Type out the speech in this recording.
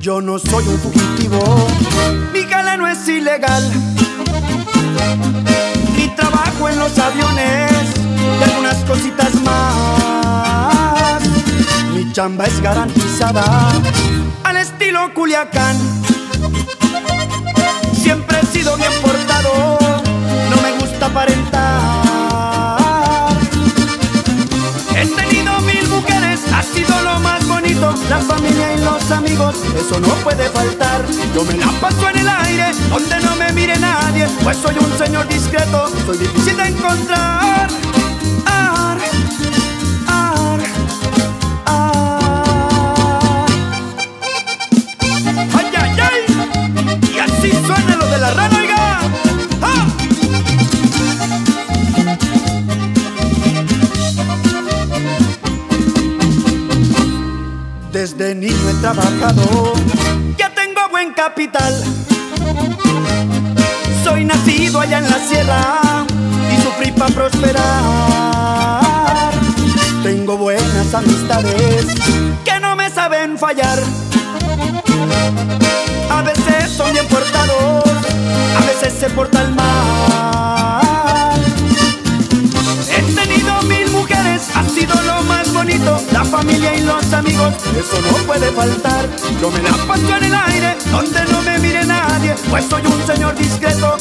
Yo no soy un fugitivo, mi gala no es ilegal, ni trabajo en los aviones y algunas cositas más. Mi chamba es garantizada al estilo Culiacán. La familia y los amigos, eso no puede faltar. Yo me la paso en el aire, donde no me mire nadie. Pues soy un señor discreto, soy difícil de encontrar. Desde niño he trabajado, ya tengo buen capital. Soy nacido allá en la sierra y sufrí para prosperar. Tengo buenas amistades que no me saben fallar. A veces son bien portados, a veces se portan mal. He tenido mil mujeres, ha sido lo más bonito. La familia y los amigos, eso no puede faltar. Yo me la paso en el aire, donde no me mire nadie. Pues soy un señor discreto,